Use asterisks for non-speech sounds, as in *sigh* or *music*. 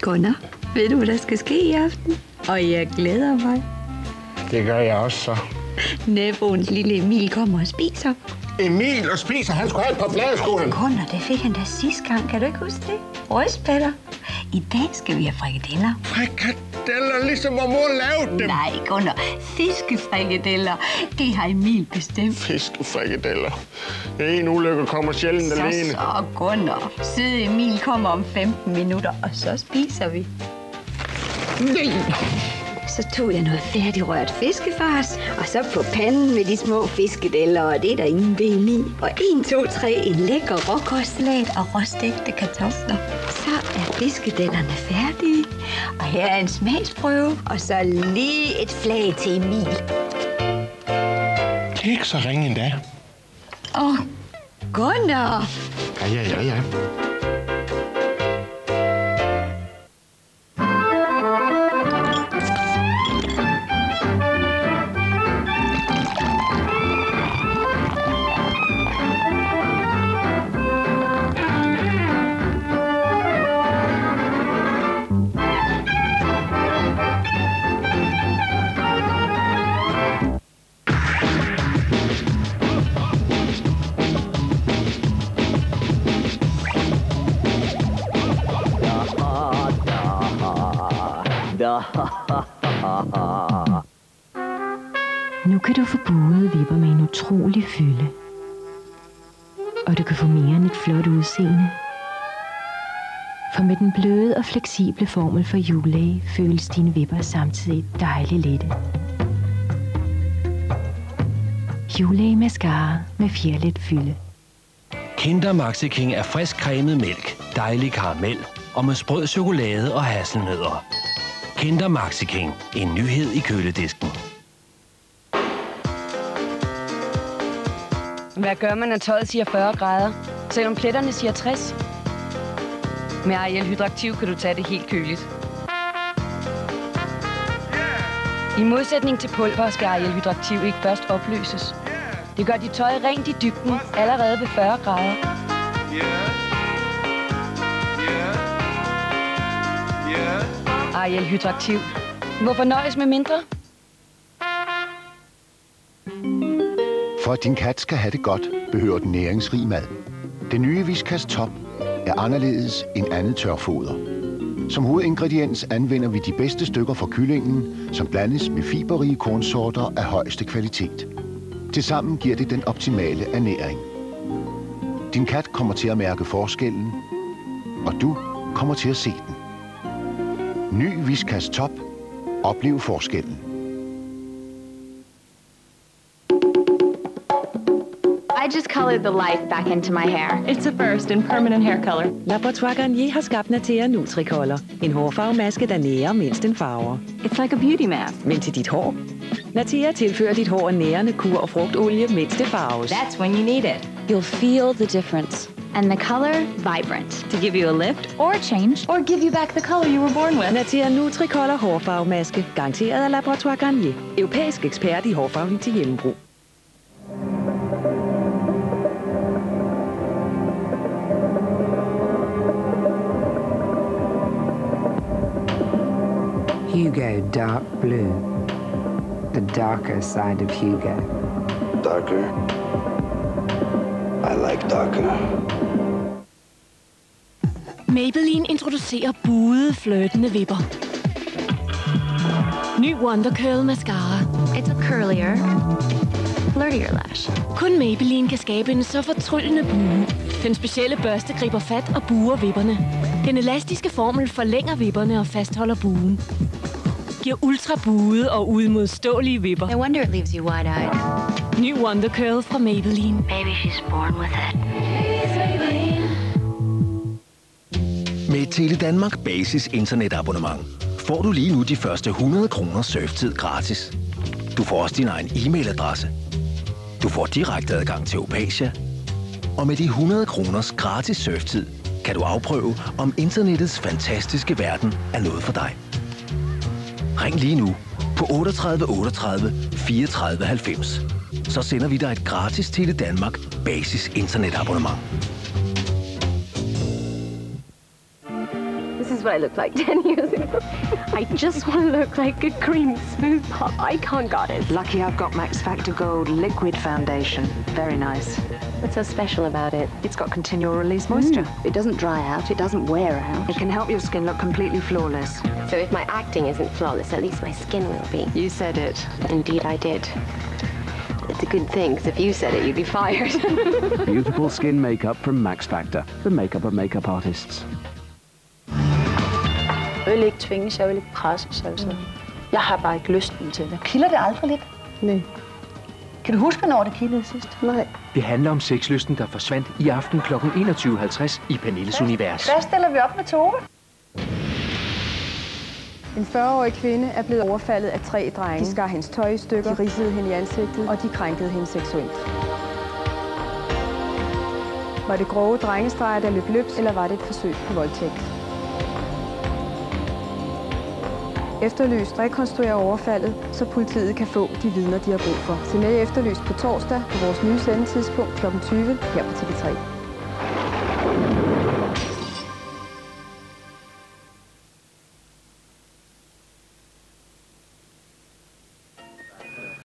Gunnar, ved du, hvad der skal ske i aften? Og jeg glæder mig. Det gør jeg også så. Naboens lille Emil kommer og spiser. Emil og spiser, han skulle have et par bladesko. han. Gunnar, det fik han da sidste gang. Kan du ikke huske det? Rødspætter. I dag skal vi have frikadeller. Frikadeller, ligesom hvor mor lavede dem. Nej, Gunnar. Fiskefrikadeller. Det har Emil bestemt. Fiskefrikadeller. En ulykke kommer sjældent Så alene. så, Gunnar. Søde Emil kommer om 15 minutter, og så spiser vi. Nej. Så tog jeg noget færdigrørt fiskefars, og så på panden med de små fiskedeller, og det er der ingen ben i. Og 1, 2, 3, en lækker råkostsalat og råstegte kartofler. Så er fiskedellerne færdige. Og her er en smagsprøve, og så lige et flag til Emil. Det er ikke så ringe endda. Åh, Gunnar! Ja, ja, ja, ja. Nu kan du få buede vipper med en utrolig fylde. Og du kan få mere end et flot udseende. For med den bløde og fleksible formel for julelæge føles dine vipper samtidig dejligt lette. Julelæge mascara med fjerlet fylde. Kinder Maxi King er frisk cremet mælk, dejlig karamel og med sprød chokolade og hasselnødder. Kinder Maxi King. En nyhed i køledisken. Hvad gør man, når tøjet siger 40 grader, selvom pletterne siger 60? Med Ariel Hydraktiv kan du tage det helt køligt. I modsætning til pulver skal Ariel Hydraktiv ikke først opløses. Det gør dit tøj rent i dybden allerede ved 40 grader. Ariel Hydraktiv. Hvorfor nøjes med mindre? For at din kat skal have det godt, behøver den næringsrig mad. Det nye Viskas Top er anderledes end andet tørfoder. Som hovedingrediens anvender vi de bedste stykker fra kyllingen, som blandes med fiberrige kornsorter af højeste kvalitet. Tilsammen giver det den optimale ernæring. Din kat kommer til at mærke forskellen, og du kommer til at se den. Ny Whiskas Top. Oplev forskellen. I just colored the life back into my hair. It's a first in permanent hair color. Laboratoire Garnier har skabt Natea Nutricolor. En hårfarvemaske, der nærer mindst en farver. It's like a beauty mask. Men til dit hår. Natea tilfører dit hår en nærende kur- og frugtolie, mens det farves. That's when you need it. You'll feel the difference. And the color, vibrant. To give you a lift Or change. or give you back the color you were born with. Natea Nutricolor hårfarvemaske. Garanteret af Laboratoire Garnier. Europæisk ekspert i hårfarvning til hjemmebrug. Hugo Dark Blue. The darker side of Hugo. Darker. I like darker. Maybelline introducerer buede, flirtende vipper. Ny Wonder Curl Mascara. It's a curlier, flirtier lash. Kun Maybelline kan skabe en så fortryllende bue. Den specielle børste griber fat og buer vipperne. Den elastiske formel forlænger vipperne og fastholder buen. Giver ultra buede og udmodståelige vipper. No wonder it leaves you wide-eyed. Ny Wonder Curl fra Maybelline. Maybe she's born with it. Med et Tele Danmark Basis internetabonnement får du lige nu de første 100 kroner surftid gratis. Du får også din egen e-mailadresse. Du får direkte adgang til Opasia. Og med de 100 kroners gratis surftid kan du afprøve, om internettets fantastiske verden er noget for dig. Ring lige nu på 38 38 34 90. Så sender vi dig et gratis Tele Danmark Basis internetabonnement. Is is what I looked like *laughs* 10 years ago. I just want to look like a cream smooth pop icon goddess. Lucky I've got Max Factor Gold Liquid Foundation. Very nice. What's so special about it? It's got continual release moisture. Mm. It doesn't dry out, it doesn't wear out. It can help your skin look completely flawless. So if my acting isn't flawless, at least my skin will be. You said it. Indeed, I did. It's a good thing, because if you said it, you'd be fired. *laughs* Beautiful skin makeup from Max Factor, the makeup of makeup artists. Jeg vil ikke tvinges, jeg vil ikke presses, altså. Jeg har bare ikke lysten til det. Kilder det aldrig lidt? Nej. Kan du huske, hvornår det kildede sidst? Nej. Det handler om sexlysten, der forsvandt i aften kl. 21.50 i Pernilles univers. Hvad stiller vi op med Tove? En 40-årig kvinde er blevet overfaldet af tre drenge. De skar hendes tøj i stykker, de ridsede hende i ansigtet, og de krænkede hende seksuelt. Var det grove drengestreger, der løb løbs, eller var det et forsøg på voldtægt? Efterlyst rekonstruerer overfaldet, så politiet kan få de vidner, de har brug for. Se med Efterlyst på torsdag på vores nye sendetidspunkt kl. 20 her på TV3.